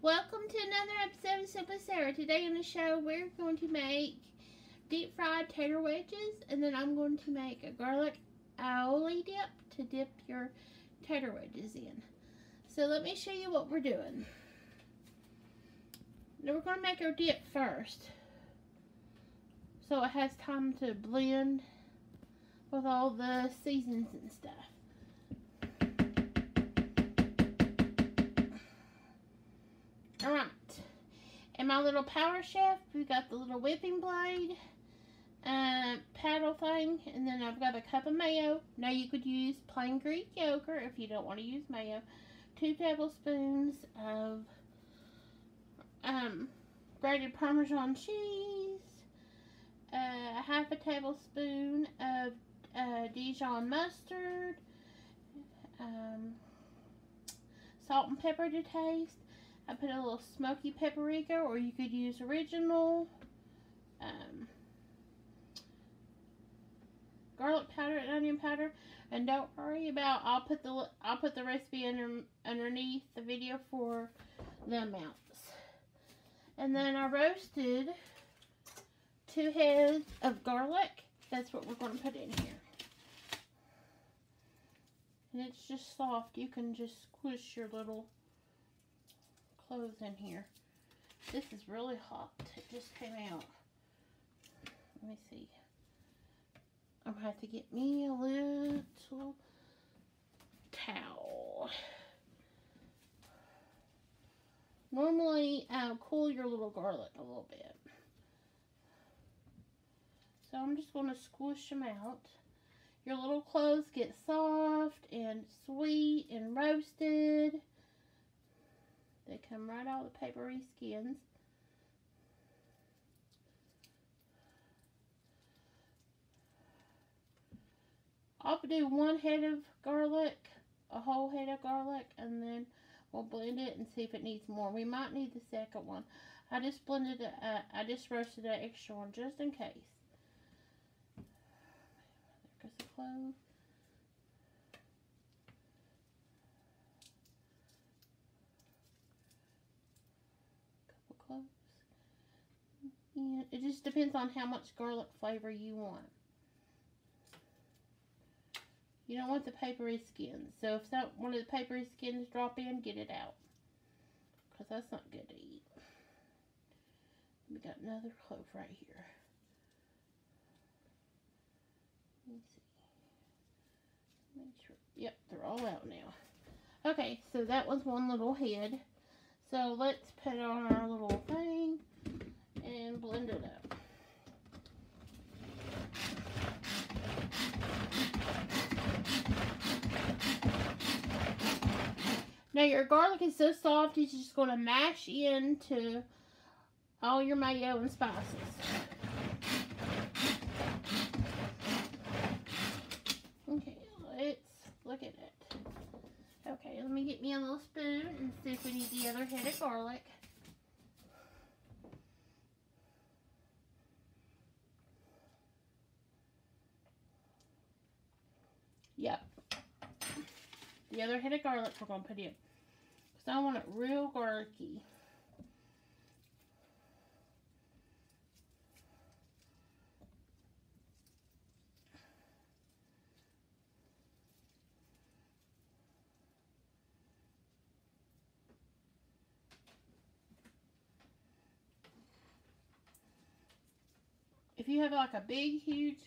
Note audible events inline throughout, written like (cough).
Welcome to another episode of Simply Sara. Today on the show, we're going to make deep fried tater wedges, and then I'm going to make a garlic aioli dip to dip your tater wedges in. So let me show you what we're doing. Now we're going to make our dip first. So it has time to blend with all the seasons and stuff. Alright. And my little Power Chef, we got the little whipping blade, uh, paddle thing, and then I've got a cup of mayo. Now you could use plain Greek yogurt if you don't want to use mayo. Two tablespoons of um, grated Parmesan cheese, uh, half a tablespoon of uh, Dijon mustard, um, salt and pepper to taste. I put a little smoky paprika, or you could use original. Um, garlic powder and onion powder, and don't worry about. I'll put the I'll put the recipe under underneath the video for the amounts. And then I roasted two heads of garlic. That's what we're going to put in here. And it's just soft. You can just squish your little clothes in here. This is really hot. It just came out. Let me see. I'm going to have to get me a little towel. Normally, I'll cool your little garlic a little bit. So I'm just going to squish them out. Your little clothes get soft and sweet and roasted. They come right out of the papery skins. I'll do one head of garlic, a whole head of garlic, and then we'll blend it and see if it needs more. We might need the second one. I just blended it, uh, I just roasted an extra one just in case. There goes the clove. Couple cloves. It just depends on how much garlic flavor you want. You don't want the papery skins. So if one of the papery skins drop in, get it out. Because that's not good to eat. We got another clove right here. Let see. Make sure. Yep, they're all out now. Okay, so that was one little head. So let's put on our little thing and blend it up. Now your garlic is so soft, it's just going to mash into all your mayo and spices. Okay, let's look at it. Okay, let me get me a little spoon and see if we need the other head of garlic. Yep. The other head of garlic we're going to put in. Because I want it real garlicky. Have like a big, huge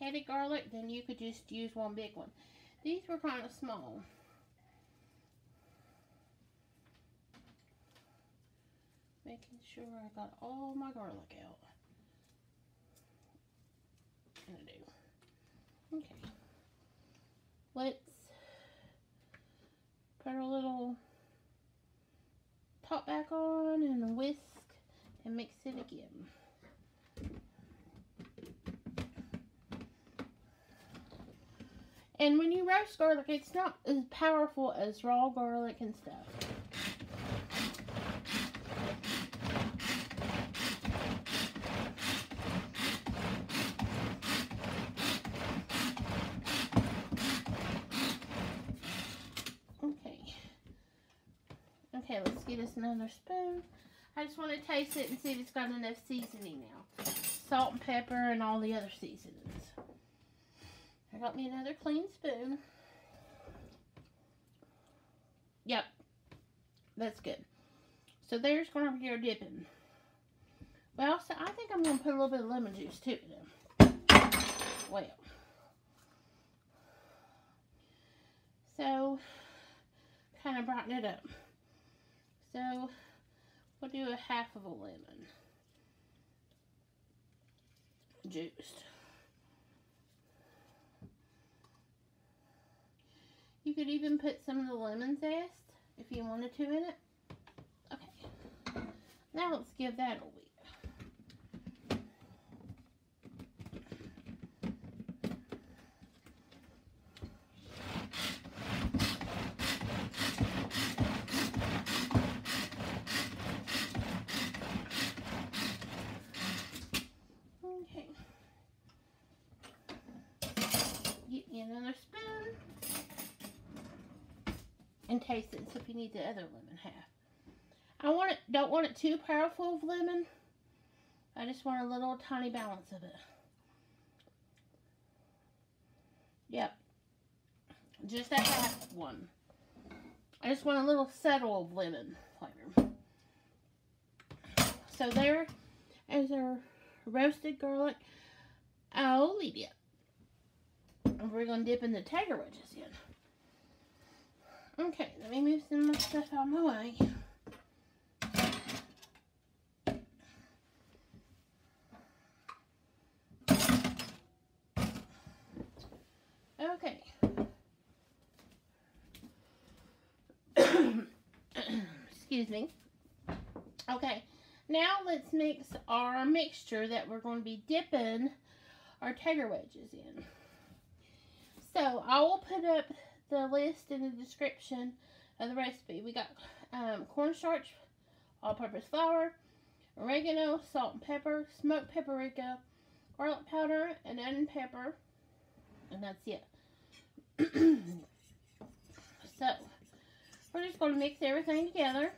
head of garlic, then you could just use one big one. These were kind of small. Making sure I got all my garlic out. I do. Okay. Let's put a little top back on and whisk and mix it again. And when you roast garlic, it's not as powerful as raw garlic and stuff. Okay, Okay, let's get us another spoon. I just want to taste it and see if it's got enough seasoning now. Salt and pepper and all the other seasonings. I got me another clean spoon. Yep, that's good. So there's going to be our dipping. Well, so I think I'm going to put a little bit of lemon juice too Well. So, kind of brighten it up. So, we'll do a half of a lemon. Juiced. You could even put some of the lemon zest if you wanted to in it. Okay. Now let's give that a whisk. Taste it. If you need the other lemon half. I want it, don't want it too powerful of lemon. I just want a little tiny balance of it. Yep. Just that half one. I just want a little subtle of lemon flavor. So there is our roasted garlic aioli dip. And we're going to dip in the tiger wedges in. Okay, let me move some of stuff out of my way. Okay. (coughs) Excuse me. Okay, now let's mix our mixture that we're going to be dipping our tiger wedges in. So I will put up the list in the description of the recipe. We got um, cornstarch, all-purpose flour, oregano, salt and pepper, smoked paprika, garlic powder, and onion pepper, and that's it. (clears throat) so, we're just going to mix everything together.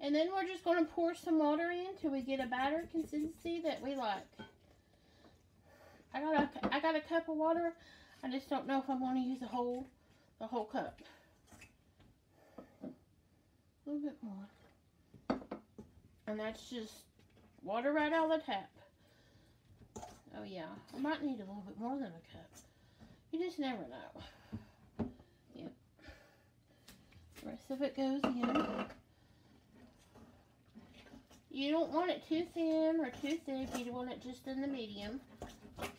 And then we're just going to pour some water in until we get a batter consistency that we like. I got a, I got a cup of water. I just don't know if I'm going to use the whole, the whole cup. A little bit more. And that's just water right out of the tap. Oh yeah, I might need a little bit more than a cup. You just never know. Yep. The rest of it goes in. You don't want it too thin or too thick. You want it just in the medium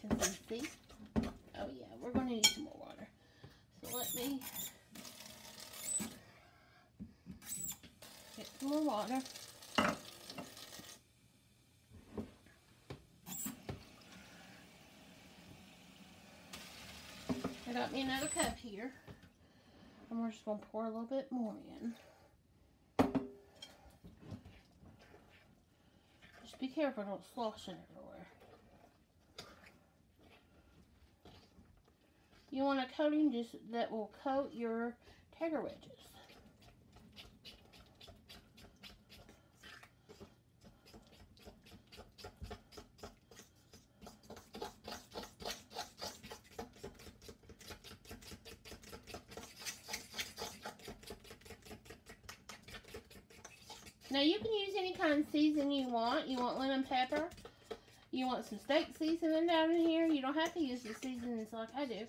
consistency. Oh yeah, we're going to need some more water. So let me get some more water. I got me another cup here. And we're just going to pour a little bit more in. Just be careful, don't slosh it You want a coating just that will coat your tiger wedges. Now you can use any kind of seasoning you want. You want lemon pepper. You want some steak seasoning down in here. You don't have to use the seasonings like I do.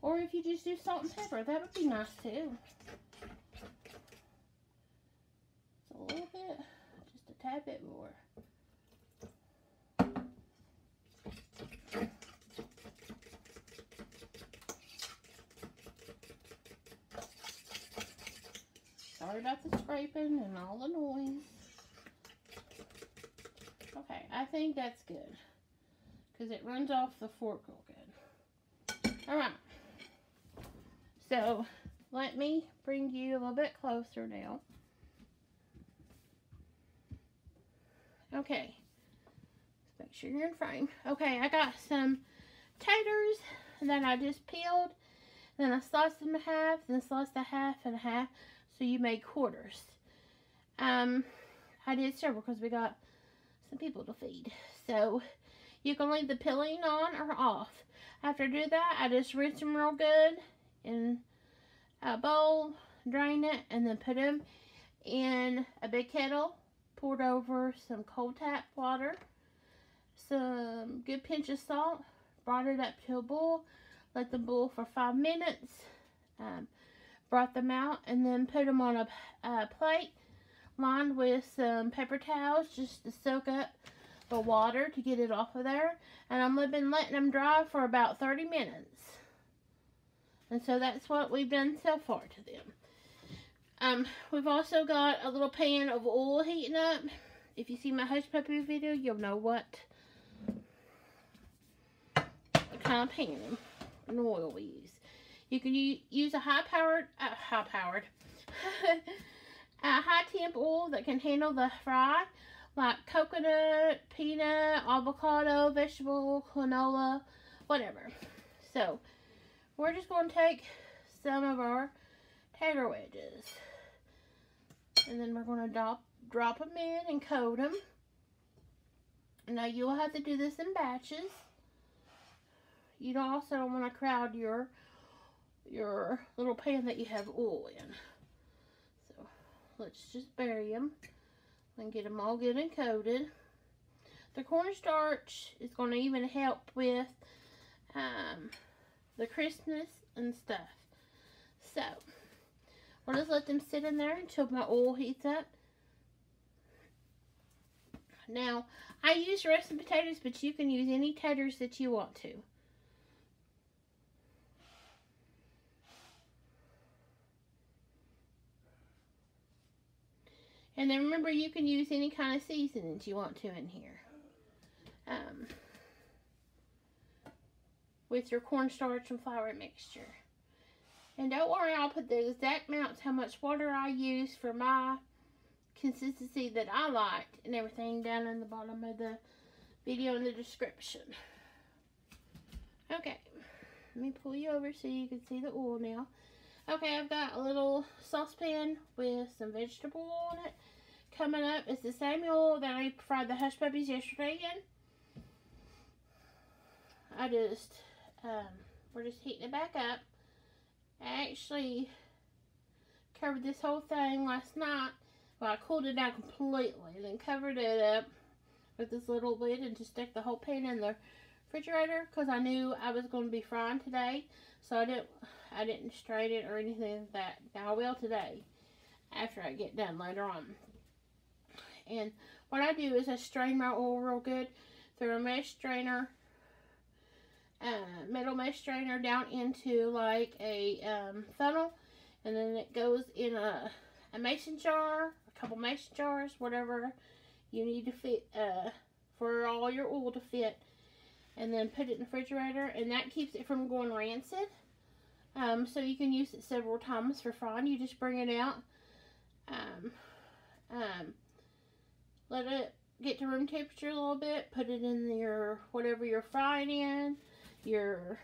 Or if you just do salt and pepper, that would be nice too. Just a little bit, just a tad bit more. Sorry about the scraping and all the noise. I think that's good. Because it runs off the fork real good. Alright. So, let me bring you a little bit closer now. Okay. Make sure you're in frame. Okay, I got some taters that I just peeled. then I sliced them in half, then sliced a half and a half, so you made quarters. Um, I did several because we got some people to feed. So, you can leave the peeling on or off. After I do that, I just rinse them real good in a bowl, drain it, and then put them in a big kettle, poured over some cold tap water, some good pinch of salt, brought it up to a boil, let them boil for five minutes, um, brought them out, and then put them on a, a plate lined with some paper towels just to soak up the water to get it off of there. And I'm been letting them dry for about 30 minutes. And so that's what we've done so far to them. Um, we've also got a little pan of oil heating up. If you see my Hush Puppy video, you'll know what kind of pan and oil we use. You can use a high-powered, uh, high-powered, (laughs) a high-temp oil that can handle the fry, like coconut, peanut, avocado, vegetable, canola, whatever. So, we're just going to take some of our tater wedges. And then we're going to drop, drop them in and coat them. Now, you'll have to do this in batches. You also don't want to crowd your your little pan that you have oil in. Let's just bury them and get them all good and coated. The cornstarch is going to even help with um, the crispness and stuff. So, we'll just let them sit in there until my oil heats up. Now, I use roasted potatoes, but you can use any taters that you want to. And then remember, you can use any kind of seasonings you want to in here. Um, with your cornstarch and flour mixture. And don't worry, I'll put the exact amounts, how much water I use for my consistency that I liked and everything down in the bottom of the video in the description. Okay, let me pull you over so you can see the oil now. Okay, I've got a little saucepan with some vegetable in it. Coming up is the same oil that I fried the hush puppies yesterday in. I just um, we're just heating it back up. I actually covered this whole thing last night. Well, I cooled it down completely, then covered it up with this little lid and just stuck the whole pan in the refrigerator because I knew I was going to be frying today. So I didn't, I didn't strain it or anything like that. I will today after I get done later on. And what I do is I strain my oil real good through a mesh strainer uh, metal mesh strainer down into like a um, funnel and then it goes in a, a mason jar, a couple mason jars, whatever you need to fit uh, for all your oil to fit and then put it in the refrigerator and that keeps it from going rancid. Um, so you can use it several times for frying. You just bring it out, um, um, let it get to room temperature a little bit, put it in your, whatever you're frying in, your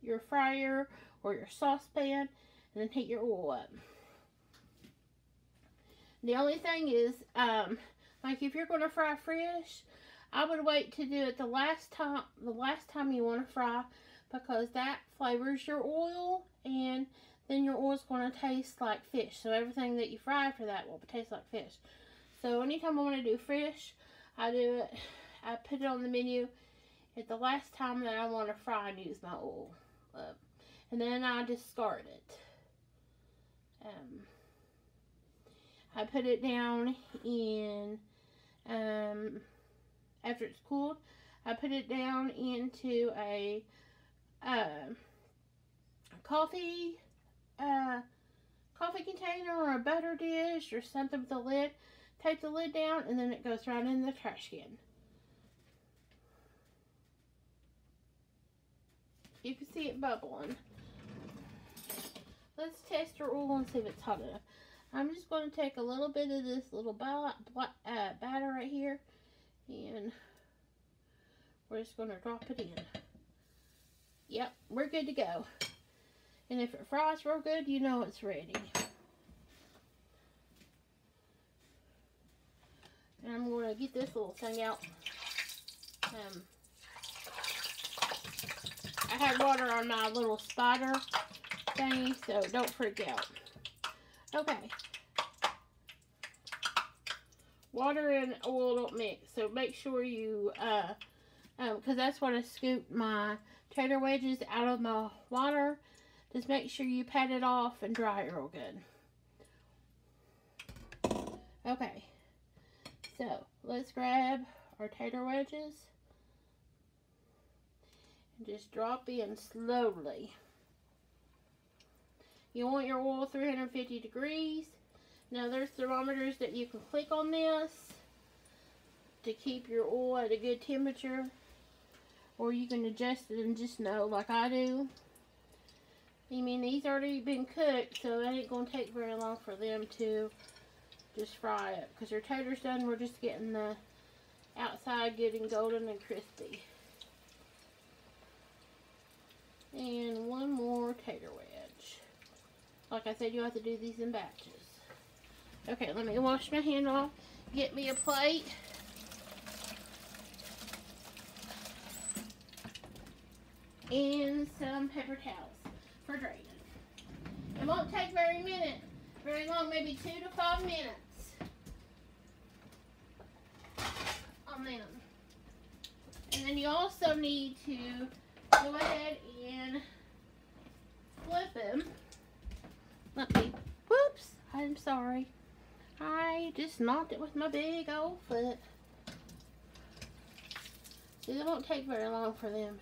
your fryer or your saucepan and then heat your oil up. The only thing is, um, like if you're going to fry fish, I would wait to do it the last time, the last time you want to fry because that flavors your oil and then your oil is going to taste like fish. So everything that you fry for that will taste like fish. So anytime I want to do fish, I do it, I put it on the menu at the last time that I want to fry and use my oil up. And then I discard it. Um, I put it down in, um, after it's cooled, I put it down into a, uh, coffee, uh, coffee container or a butter dish or something with a lid. Take the lid down and then it goes right in the trash can. You can see it bubbling. Let's test our oil and see if it's hot enough. I'm just going to take a little bit of this little uh, batter right here and we're just going to drop it in. Yep, we're good to go. And if it fries real good, you know it's ready. And I'm going to get this little thing out. Um, I had water on my little spider thingy, so don't freak out. Okay. Water and oil don't mix, so make sure you, uh, um, because that's what I scooped my tater wedges out of my water. Just make sure you pat it off and dry it real good. Okay. So, let's grab our tater wedges and just drop in slowly. You want your oil 350 degrees. Now there's thermometers that you can click on this to keep your oil at a good temperature. Or you can adjust it and just know like I do. I mean, these already been cooked, so it ain't going to take very long for them to just fry it. Because your tater's done, we're just getting the outside getting golden and crispy. And one more tater wedge. Like I said, you have to do these in batches. Okay, let me wash my hand off. Get me a plate. And some paper towels for draining. It won't take very minute, very long, maybe two to five minutes on them. And then you also need to go ahead and flip them. Let me, whoops, I'm sorry. I just knocked it with my big old foot. It won't take very long for them.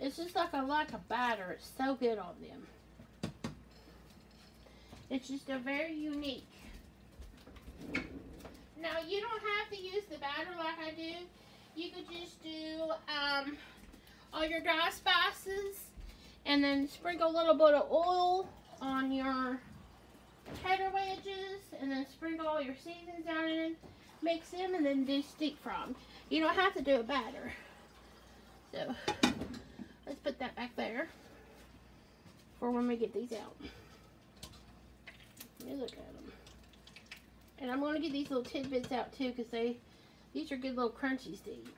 It's just like a like a batter. It's so good on them. It's just a very unique. Now you don't have to use the batter like I do. You could just do um, all your dry spices and then sprinkle a little bit of oil on your tater wedges and then sprinkle all your seasonings down in, mix them, and then do deep fry. You don't have to do a batter. So, let's put that back there for when we get these out. Let me look at them. And I'm going to get these little tidbits out too because they, these are good little crunchies to eat.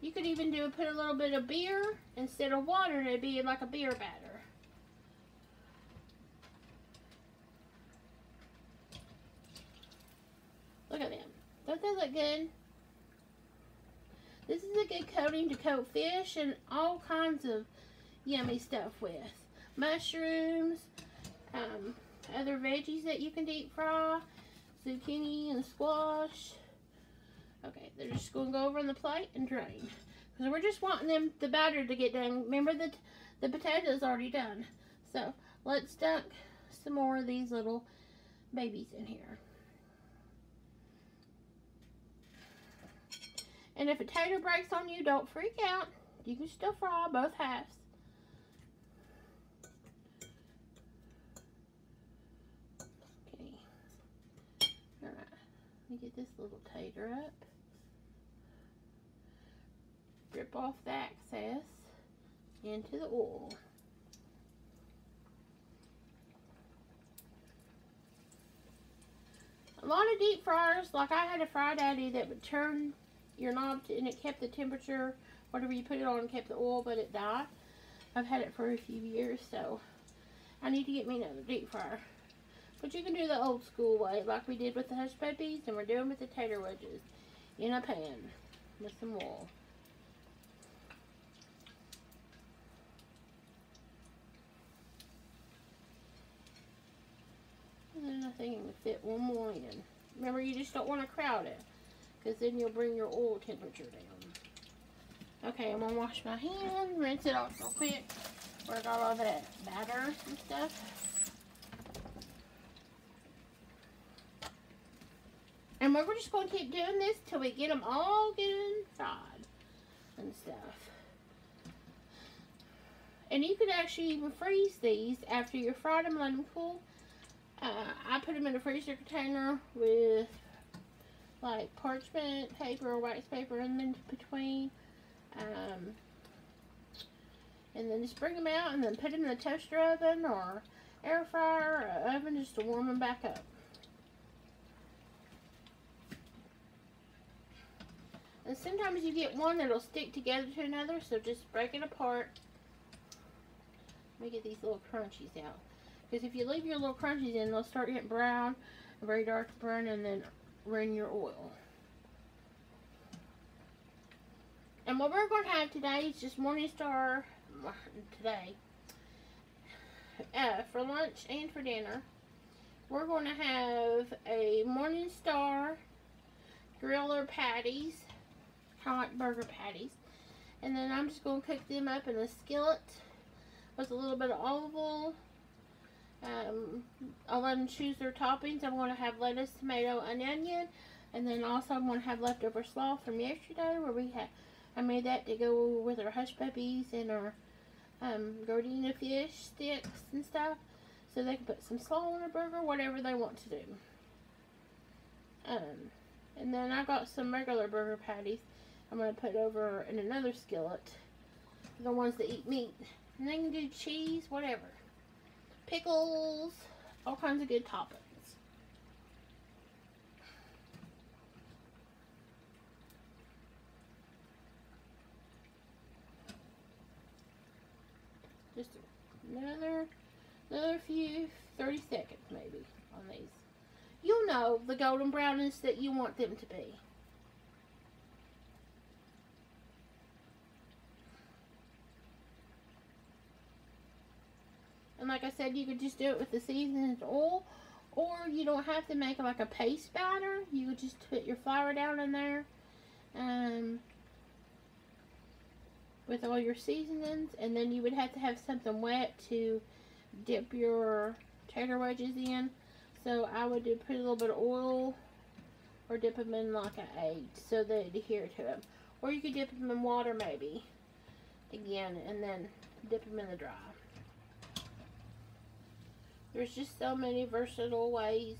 You could even do put a little bit of beer instead of water and it'd be like a beer batter. Look at them. Don't they look good? This is a good coating to coat fish and all kinds of yummy stuff with. Mushrooms, um, other veggies that you can deep fry, zucchini and squash. Okay, they're just going to go over on the plate and drain. Because we're just wanting them, the batter to get done. Remember that the potatoes already done. So, let's dunk some more of these little babies in here. And if a tater breaks on you, don't freak out. You can still fry both halves. Okay. Alright. Let me get this little tater up. Rip off the excess into the oil. A lot of deep fryers, like I had a fry daddy that would turn your knob and it kept the temperature, whatever you put it on kept the oil, but it died. I've had it for a few years, so I need to get me another deep fryer. But you can do the old school way, like we did with the hush puppies, and we're doing with the tater wedges in a pan with some oil. And then I think fit one more in. Remember, you just don't want to crowd it because then you'll bring your oil temperature down. Okay, I'm going to wash my hand, rinse it off real quick I got all that batter and stuff. And we're just going to keep doing this till we get them all good and stuff. And you could actually even freeze these after you fry them, let them cool. Uh, I put them in a freezer container with like parchment paper or wax paper in between. Um, And then just bring them out and then put them in the toaster oven or air fryer or oven just to warm them back up. And sometimes you get one that'll stick together to another, so just break it apart. Let me get these little crunchies out. Because if you leave your little crunchies in, they'll start getting brown, very dark brown, and then ruin your oil. And what we're going to have today is just Morningstar today. Uh, for lunch and for dinner, we're going to have a Morningstar griller patties, kind of like burger patties. And then I'm just going to cook them up in a skillet with a little bit of olive oil. Um, I'll let them choose their toppings. I'm going to have lettuce, tomato, and onion. And then also I'm going to have leftover slaw from yesterday where we had, I made that to go with our hush puppies and our um, Gardein fish sticks and stuff. So they can put some slaw on a burger, whatever they want to do. Um, and then I got some regular burger patties I'm going to put over in another skillet. The ones that eat meat. And they can do cheese, whatever. Pickles, all kinds of good toppings. Just another, another few, 30 seconds maybe on these. You'll know the golden brownness that you want them to be. And like I said, you could just do it with the seasoned oil. Or you don't have to make like a paste batter. You could just put your flour down in there. Um, with all your seasonings. And then you would have to have something wet to dip your tater wedges in. So I would do, put a little bit of oil or dip them in like an egg so they adhere to them. Or you could dip them in water maybe again and then dip them in the dry. There's just so many versatile ways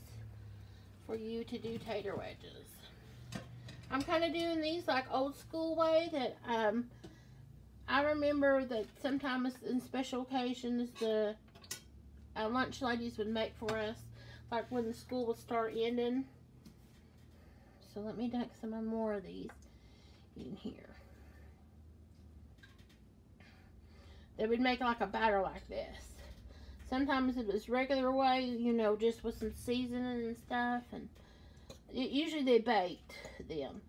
for you to do tater wedges. I'm kind of doing these like old school way that um, I remember that sometimes in special occasions the uh, lunch ladies would make for us like when the school would start ending. So let me duck some more of these in here. They would make like a batter like this. Sometimes it was regular way, you know, just with some seasoning and stuff. And usually they baked them.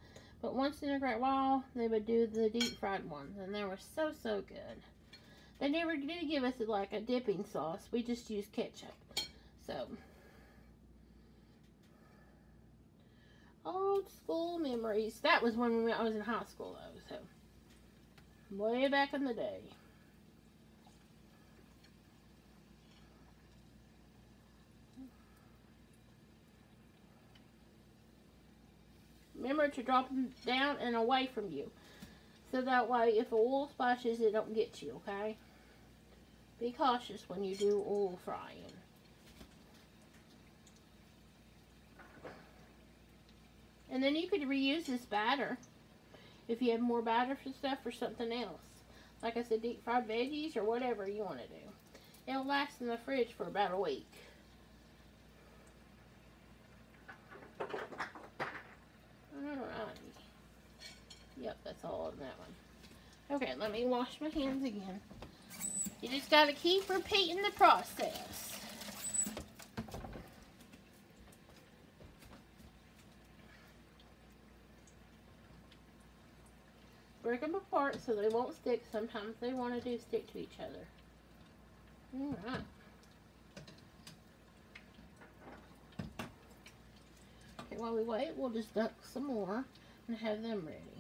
But once in a great while, they would do the deep fried ones. And they were so, so good. They never did give us like a dipping sauce. We just used ketchup. So. Old school memories. That was when I was in high school though. So. Way back in the day. Remember to drop them down and away from you. So that way, if oil splashes, it don't get you, okay? Be cautious when you do oil frying. And then you could reuse this batter if you have more batter for stuff or something else. Like I said, deep fried veggies or whatever you want to do. It'll last in the fridge for about a week. Alright. Yep, that's all on that one. Okay, let me wash my hands again. You just got to keep repeating the process. Break them apart so they won't stick. Sometimes they want to do stick to each other. Alright. Okay, while we wait, we'll just duck some more and have them ready.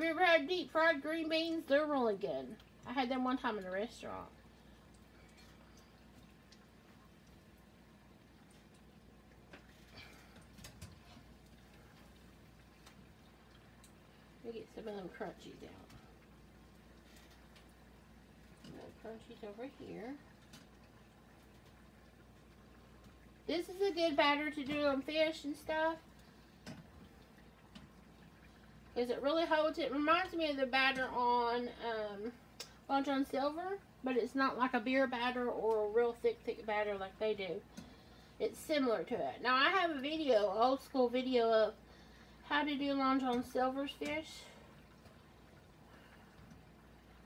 Have you ever had deep fried green beans? They're really good. I had them one time in a restaurant. Let me get some of them crunchies out. crunchies over here. This is a good batter to do on fish and stuff. It really holds it. reminds me of the batter on um, Long John Silver. But it's not like a beer batter or a real thick, thick batter like they do. It's similar to it. Now, I have a video, old school video of how to do Long John Silver's fish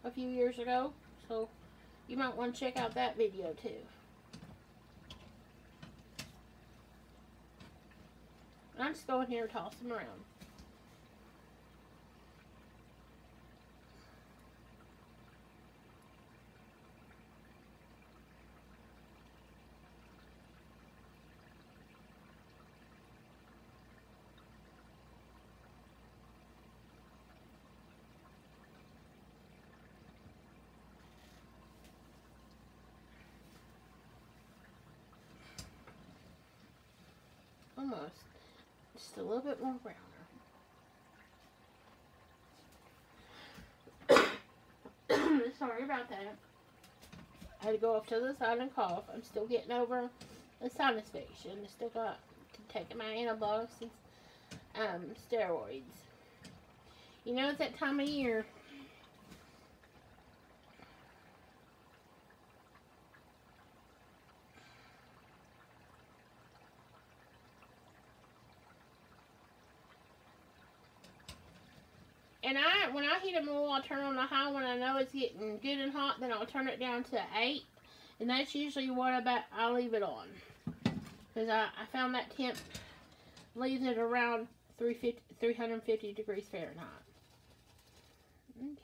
a few years ago. So, you might want to check out that video too. I'm just going here and toss them around. Almost. Just a little bit more browner. (coughs) Sorry about that. I had to go off to the side and cough. I'm still getting over a sinus infection. I still got to take my antibiotics and um, steroids. You know, it's that time of year And I, when I heat them low, I'll turn on the high. When I know it's getting good and hot, then I'll turn it down to 8. And that's usually what about I leave it on. Because I, I found that temp leaves it around 350, 350 degrees Fahrenheit.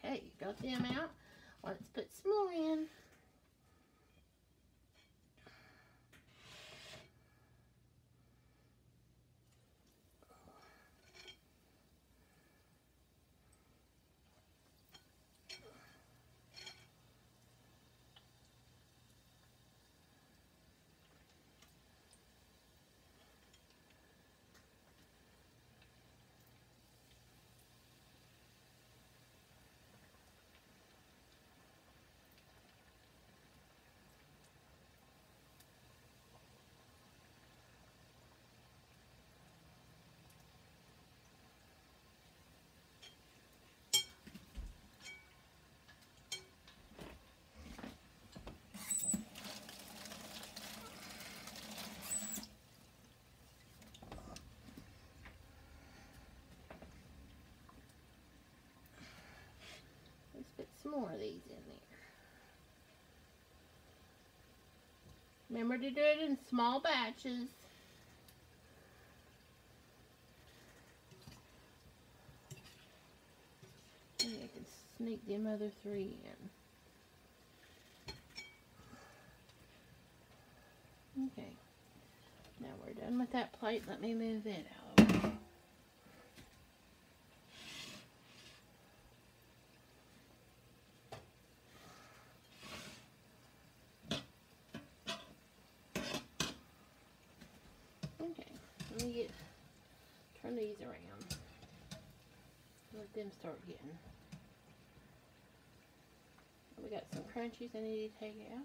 Okay, got them out. Let's put some more in. some more of these in there. Remember to do it in small batches. Maybe I can sneak them other three in. Okay. Now we're done with that plate. Let me move it out. Them start getting. We got some crunchies I need to take out.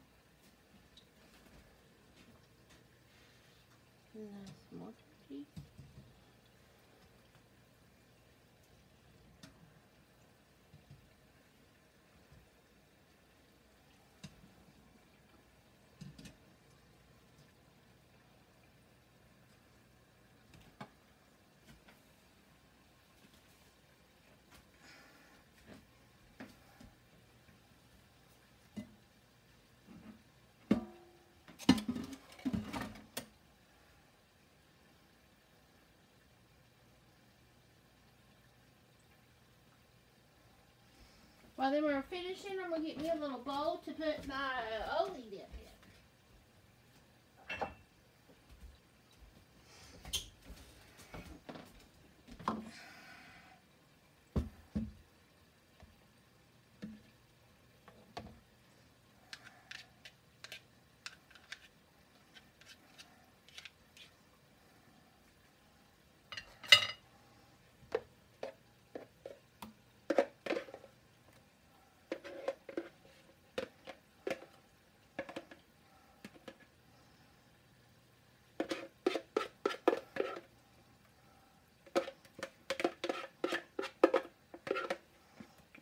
And some more crunchies. They were finishing, I'm going to get me a little bowl to put my aioli dip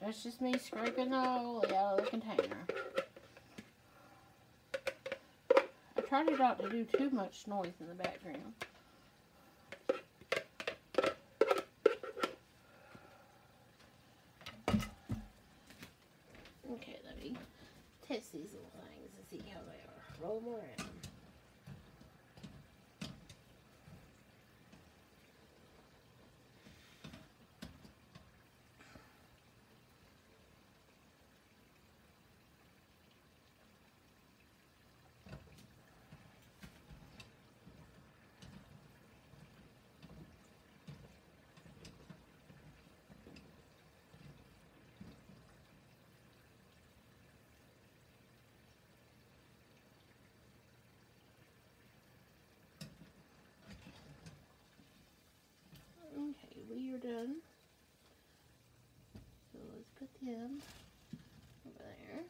That's just me scraping the oil out of the container. I try not to do too much noise in the background. Okay, let me test these little things and see how they are. Roll them around. Okay, we are done. So over there.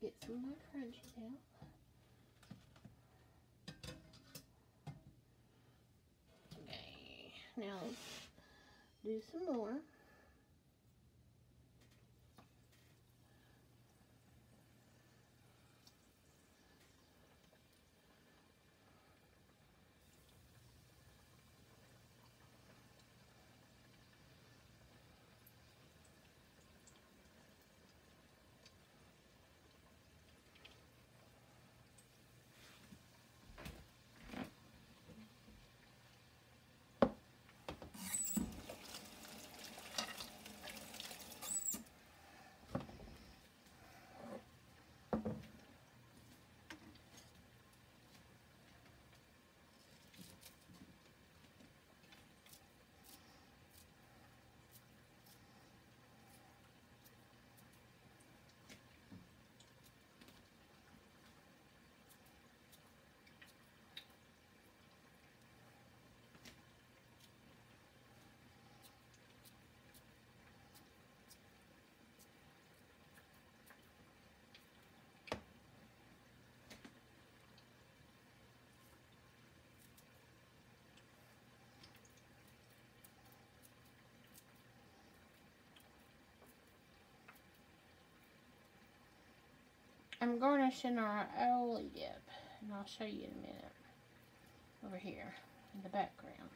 Get some more crunchies out. Okay, now do some more. I'm garnishing our aioli dip, and I'll show you in a minute. Over here, in the background.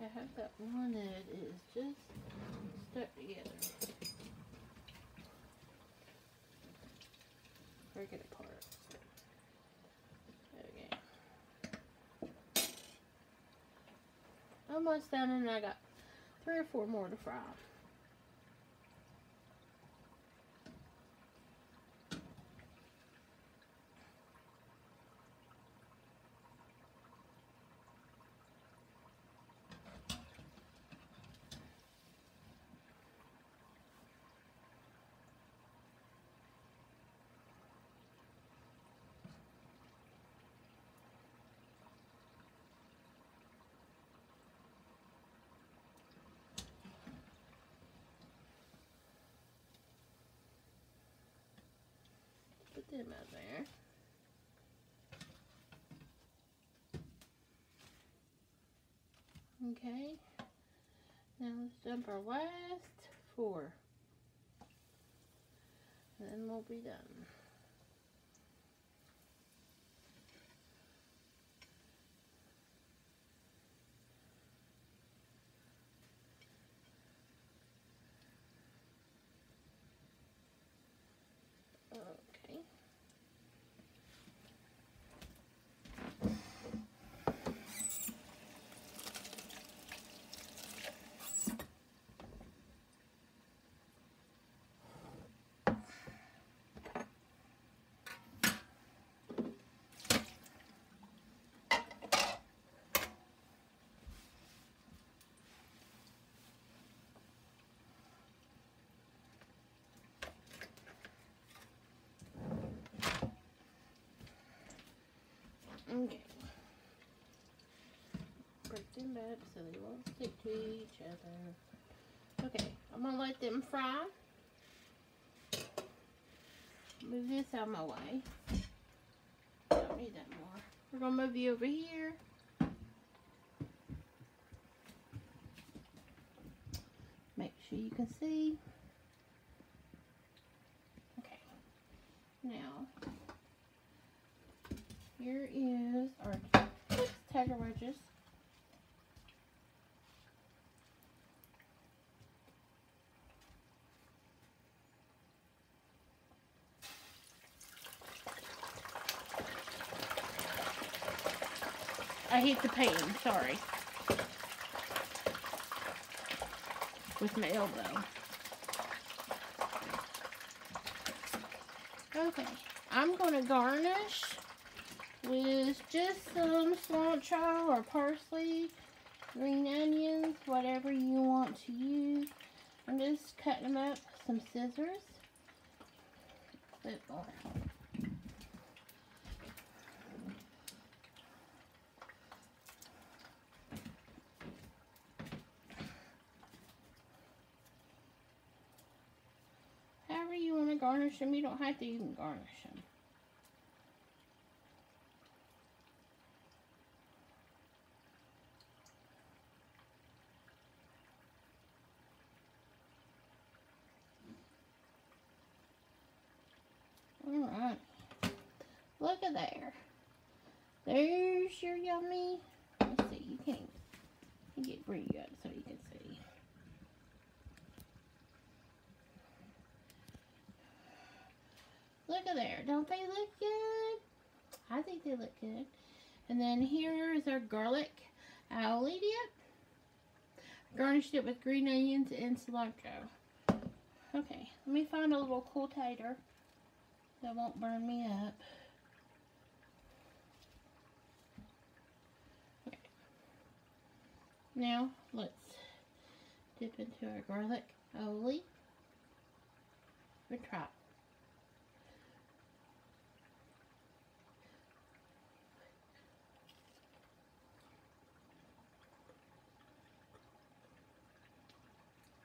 I have that one is just stuck together. Break it apart. Okay. Almost done and I got three or four more to fry. Okay. Now let's dump our last four. And then we'll be done. Okay. Break them up so they won't stick to each other. Okay, I'm gonna let them fry. Move this out of my way. Don't need that more. We're gonna move you over here. Make sure you can see. I hit the pan, sorry. With my elbow. Okay, I'm going to garnish with just some cilantro or parsley, green onions, whatever you want to use. I'm just cutting them up with some scissors. However you want to garnish them, you don't have to even garnish them. Alright. Look at there. There's your yummy. Let's see, you can't get bring you up so you can see. Look at there. Don't they look good? I think they look good. And then here is our garlic aioli dip. Garnished it with green onions and cilantro. Okay, let me find a little cool tater that won't burn me up. Now, let's dip into our garlic aioli. Good try.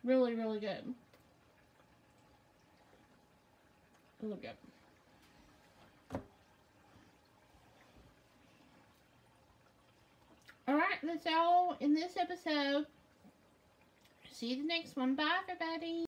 Really, really good. Really good. Alright, that's all in this episode. See you the next one. Bye, everybody.